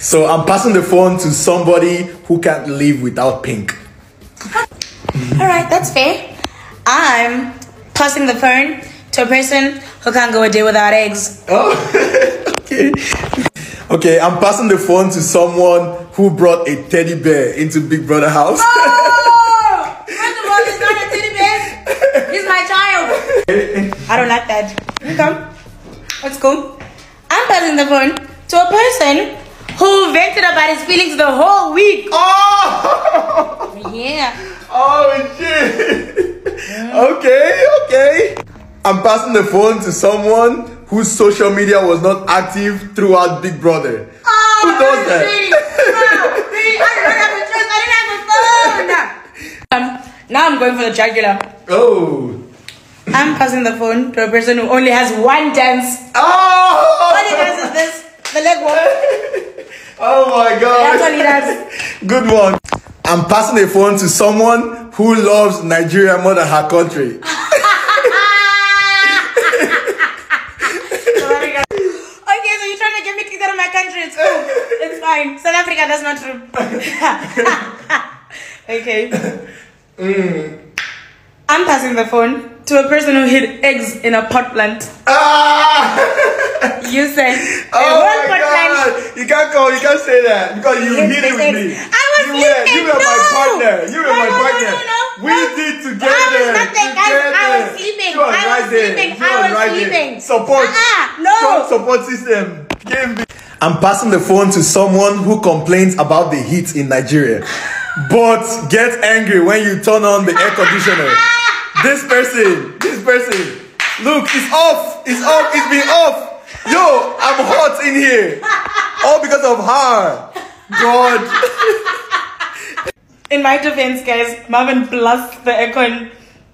So I'm passing the phone to somebody who can't live without pink. All right, that's fair. I'm passing the phone to a person who can't go a day without eggs. Oh, okay. Okay, I'm passing the phone to someone who brought a teddy bear into Big Brother house. Oh! First of all, he's not a teddy bear. He's my child. I don't like that. Come, let's go. I'm passing the phone to a person who vented about his feelings the whole week. Oh! Yeah. Oh shit! Okay, okay. I'm passing the phone to someone whose social media was not active throughout Big Brother. Oh, Who does that? really? Bro, really? I didn't have a choice. I didn't have a phone. Um, now I'm going for the jugular. Oh. I'm passing the phone to a person who only has one dance. Oh! All he does is this, the leg walk. Oh my god. That's all he does. Good one. I'm passing the phone to someone who loves Nigeria more than her country. okay, so you're trying to get me kicked out of my country. It's cool. It's fine. South Africa, that's not true. okay. Mm. I'm passing the phone to a person who hid eggs in a pot plant. Ah! You said Oh my pot god! You can't call, you can't say that because you hit it with me. I was you were, you were my partner. You were No, my no, no, partner. no, no, we no. did I together. was nothing, guys. I was together. sleeping. Was I was right sleeping. I was right there. sleeping. Support. Uh-uh, no. Strong support system. Give me. I'm passing the phone to someone who complains about the heat in Nigeria, but gets angry when you turn on the air conditioner. this person, this person, look, it's off, it's off, it's been off. Yo, I'm hot in here, all because of her. God. In my defense, guys, Marvin blasts the aircon.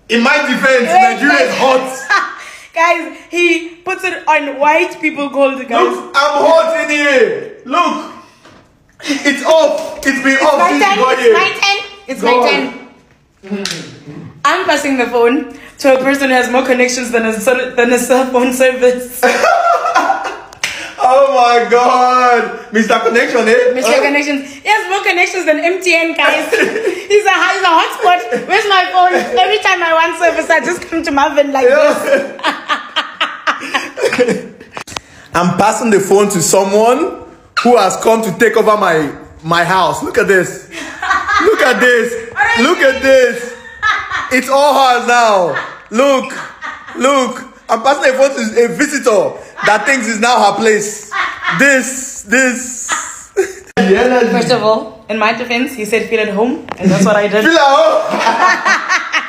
In my defense, Nigeria is hot. guys, he puts it on white people cold, guys. Look, I'm hot in here. Look, it's off. It's been off my since turn. you got It's my turn. It's my turn. Mm-hmm. I'm passing the phone to a person who has more connections than a than a cell phone service. Oh my God, Mr. Connection, eh? Mr. Uh, Connections. He has more connections than MTN, guys. he's a he's a hotspot. Where's my phone? Every time I want service, I just come to Marvin like this. I'm passing the phone to someone who has come to take over my my house. Look at this. Look at this. Look at this. It's all hers now. Look. Look. I'm passing the phone to a visitor that thinks it's now her place. This. This. First of all, in my defense, he said feel at home, and that's what I did. Feel at home.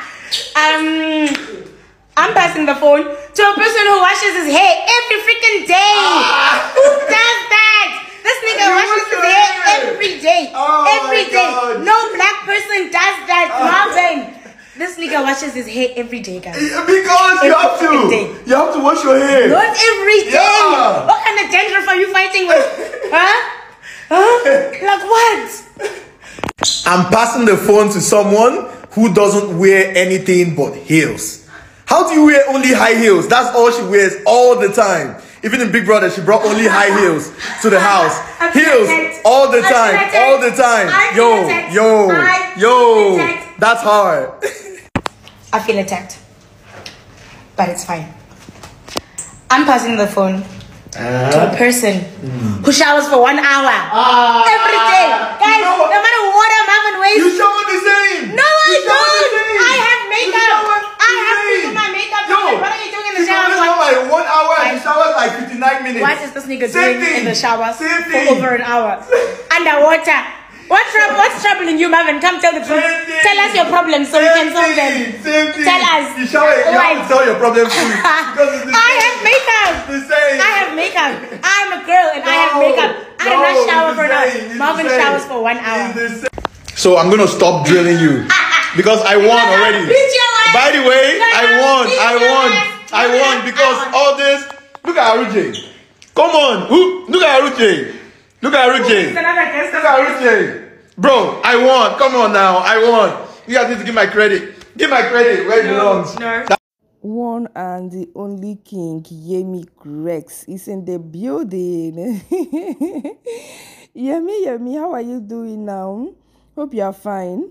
Um, I'm passing the phone to a person who washes his hair every freaking day. Who does that? This nigga You washes his hair hair? every day. Oh every my day. God. No black person does that, Marvin. This nigga washes his hair every day, guys. Eh, because you have to. day. You have to wash your hair. Not every day. Yeah. What kind of dandruff are you fighting with? huh? Huh? Like what? I'm passing the phone to someone who doesn't wear anything but heels. How do you wear only high heels? That's all she wears all the time. Even in Big Brother, she brought only high heels to the house. Heels all the time, all the time. Yo, yo, yo. That's hard. I feel attacked. But it's fine. I'm passing the phone to a uh-huh. person hmm. who showers for one hour ah. every day. Guys, You know no matter what I'm having waste. You shower the same. no, I You shower don't. I have makeup. shower I the have to do my makeup. Yo, what are you doing in the shower? for? shower like one hour and she Guys. showers like 59 minutes. What is this nigga Same doing thing. in the shower Same for thing. over an hour? Underwater. What's, troub- what's troubling you, Marvin? Come tell the truth. Same. Tell us your problems so we can solve them. Same thing. Tell us. You shower, you have to tell your problem too. Because it's the I have makeup. The same. I have makeup. I'm a girl and I have makeup. I no, not shower for an hour. Marvin showers for one hour. It's the same. So I'm gonna stop drilling you because I won already. Beat your ass. By the way, I won. I won. I won because all this. Look at Aruche. Come on. Who? Look at Aruche. Look at It's Aruche. another guest. Look at Aruche. Bro, I won. Come on now. I won. You guys need to give my credit. Give my credit where it belongs. No. One and the only king, Yemi Rex, is in the building. Yemi, Yemi, how are you doing now? Hope you are fine.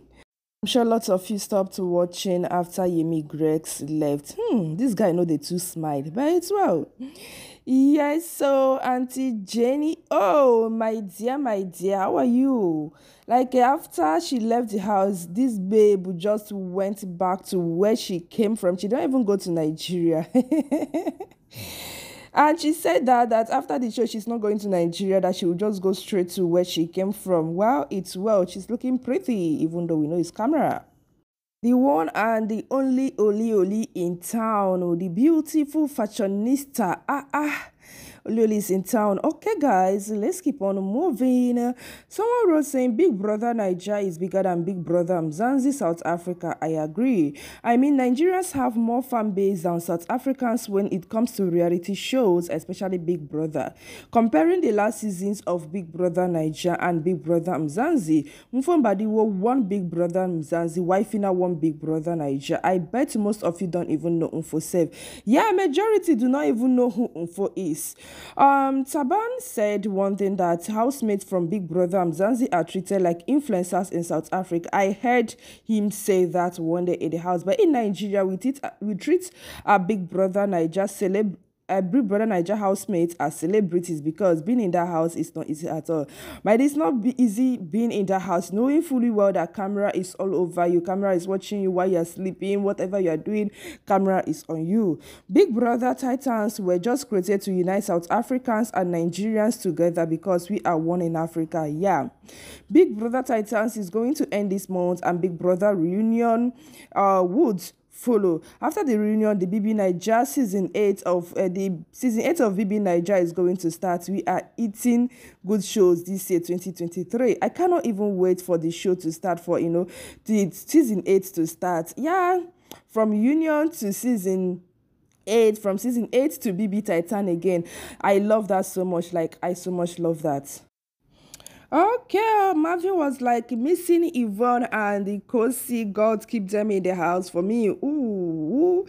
I'm sure lots of you stopped watching after Yemi Cregx left. Hmm, this guy know they too smile, but it's well. Yes, so Auntie Jenny, oh my dear, my dear, how are you? Like after she left the house, this babe just went back to where she came from. She didn't even go to Nigeria. And she said that that after the show, she's not going to Nigeria, that she will just go straight to where she came from. Well, it's well. She's looking pretty, even though we know it's camera. The one and the only Oli Oli in town, oh, the beautiful fashionista. Ah, ah. Lili's in town. Okay, guys, let's keep on moving. Someone wrote saying Big Brother Niger is bigger than Big Brother Mzanzi, South Africa. I agree. I mean, Nigerians have more fan base than South Africans when it comes to reality shows, especially Big Brother. Comparing the last seasons of Big Brother Niger and Big Brother Mzanzi, Mfombadiwo won Big Brother Mzanzi, Wifina won Big Brother Niger. I bet most of you don't even know Unfosev. Yeah, majority do not even know who Unfo is. Um, Thabang said one thing that housemates from Big Brother Mzansi are treated like influencers in South Africa. I heard him say that one day in the house, but in Nigeria, we treat, we treat our Big Brother Naija celeb Big Brother Naija housemates are celebrities because being in that house is not easy at all. But it's not be easy being in that house, knowing fully well that camera is all over you, camera is watching you while you're sleeping, whatever you're doing, camera is on you. Big Brother Titans were just created to unite South Africans and Nigerians together because we are one in Africa. Yeah. Big Brother Titans is going to end this month and Big Brother Reunion uh, Woods follow. After the reunion, the BB Niger season 8 of uh, the season 8 of BB Niger is going to start. We are eating good shows this year 2023. I cannot even wait for the show to start for, you know, the season 8 to start. Yeah, from union to season 8 from season 8 to BB Titan again. I love that so much like I so much love that. Okay, Marvin was like missing Yvonne and the Kosi. God keep them in the house for me. Ooh,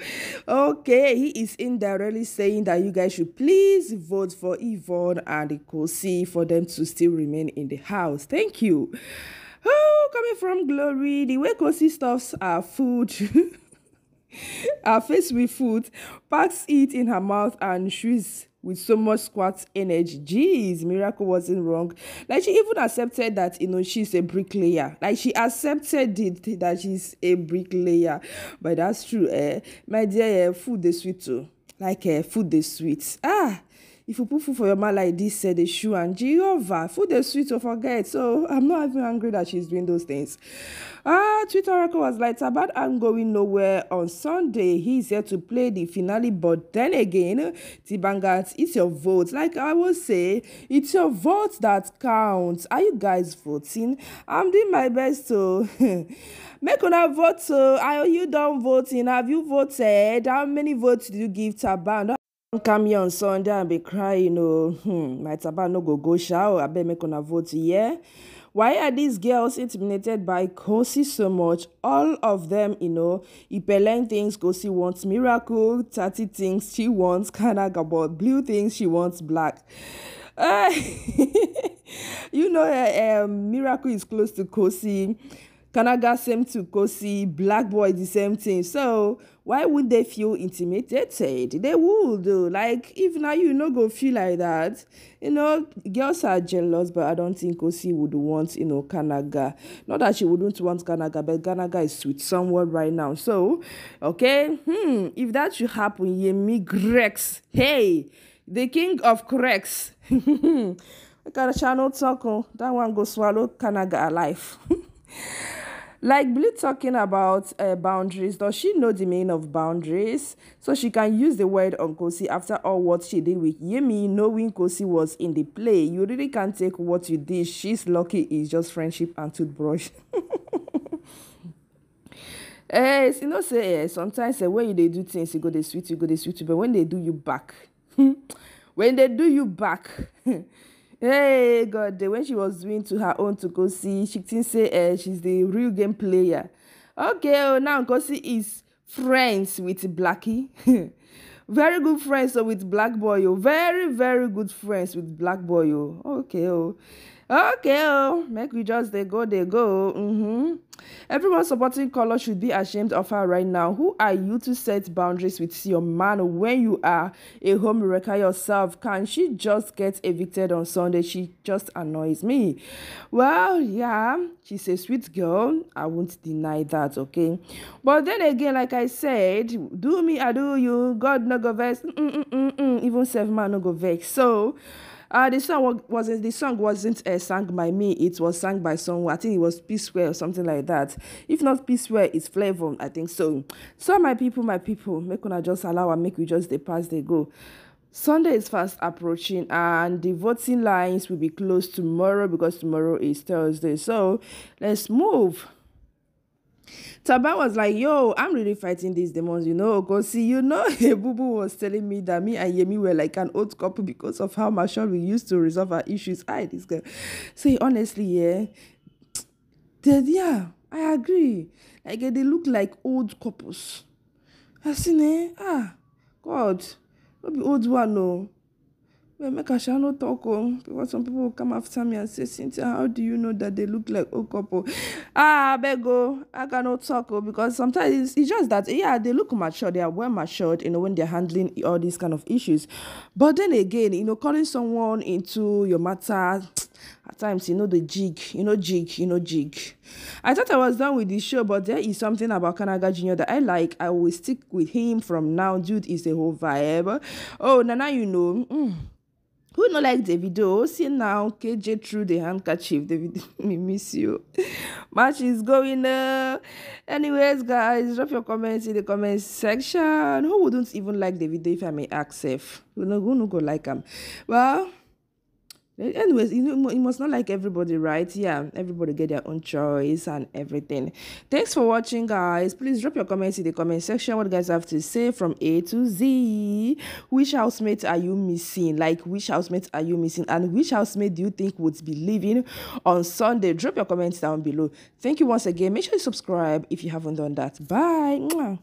okay. He is indirectly saying that you guys should please vote for Yvonne and the Kosi for them to still remain in the house. Thank you. Oh, coming from Glory, the way Kosi stuffs our food. her face with food, packs it in her mouth, and she's with so much squat energy. Jeez, Miracle wasn't wrong. Like she even accepted that you know she's a bricklayer. Like she accepted it that she's a bricklayer. But that's true. Eh? My dear, eh, food is sweet too. Like eh, food is sweet. Ah, if you put food for your mouth like this, said the shoe and Jehovah, food is sweet to forget. So I'm not even angry that she's doing those things. Ah, Twitter record was like Tabat I'm going nowhere on Sunday. He's here to play the finale, but then again, Tibangat, it's your vote. Like I will say, it's your vote that counts. Are you guys voting? I'm doing my best to make una vote. So are you done voting? Have you voted? How many votes did you give Taban? Come here on sunday and be crying oh hmm my taba no go go shower abeg make una vote yeah why are these girls intimidated by Kosi so much? All of them, you know, Ipelen thinks Kosi wants miracle, Tati thinks she wants Kanagabot, Blue thinks she wants black. Uh, you know, uh, um, miracle is close to Kosi. Kanaga same to Kosi, Black Boy the same thing. So why would they feel intimidated? They would. Like if now you no go feel like that, you know, girls are jealous, but I don't think Kosi would want, you know, Kanaga. Not that she wouldn't want Kanaga, but Kanaga is with someone right now. So, okay, hmm, if that should happen, Yemi Grex, hey, the king of Grex. I got a channel talk. Oh. That one go swallow Kanaga alive. Like Blue talking about uh, boundaries, does she know the meaning of boundaries? So she can use the word on Kosi after all what she did with Yemi, knowing Kosi was in the play. You really can't take what you did. She's lucky it's just friendship and toothbrush. eh, you know, say eh, sometimes eh, when they do things, you go they sweet, you go they sweet, but when they do you back, when they do you back, Hey God, when she was doing to her own to go see, she didn't say uh, she's the real game player. Okay, oh, now Kosi is friends with Blackie. very good friends so with Black Boy. Oh. Very, very good friends with Black Boy. Oh. Okay, oh. okay oh make we just they go they go mm-hmm. Everyone supporting color should be ashamed of her right now. Who are you to set boundaries with your man when you are a home wrecker yourself? Can she just get evicted on sunday? She just annoys me. Well yeah she's a sweet girl. I won't deny that okay? But then again like i said do me i do you. God no go vex. Mm -mm -mm even self man no go vex. So uh, the song wasn't the song wasn't uh, sung by me. It was sung by someone. I think it was P Square or something like that. If not P Square, it's Flavour. I think so. So my people, my people, make una just allow and make we just the pass they go. Sunday is fast approaching and the voting lines will be closed tomorrow because tomorrow is Thursday. So let's move. Taba was like, yo, I'm really fighting these demons, you know. See, you know, Bubu was telling me that me and Yemi were like an old couple because of how much we used to resolve our issues. I, this girl. See, honestly, yeah, they, yeah, I agree. Like, they look like old couples. I seen, eh? Ah, God, not be old one, no. Well, make I shall not talk oh, because some people will come after me and say, Cynthia, how do you know that they look like old couple? Ah, I beg oh, I cannot talk oh, because sometimes it's, it's just that, yeah, they look mature, they are well matured, you know, when they're handling all these kind of issues. But then again, you know, calling someone into your matter, at times, you know, the jig, you know, jig, you know, jig. I thought I was done with the show, but there is something about Kanaga Jr. that I like. I will stick with him from now. Dude is the whole vibe. Oh, Nana, you know. Mm who no like davido? See now kj through the handkerchief david me miss you. Match is going uh anyways guys drop your comments in the comment section. Who wouldn't even like davido if i may ask who no who no go like him well Eh, anyways you know you must not like everybody right? Yeah everybody get their own choice and everything. Thanks for watching guys. Please drop your comments in the comment section. What guys have to say from a to z? Which housemate are you missing? Like which housemate are you missing? And which housemate do you think would be leaving on sunday? Drop your comments down below. Thank you once again. Make sure you subscribe if you haven't done that. Bye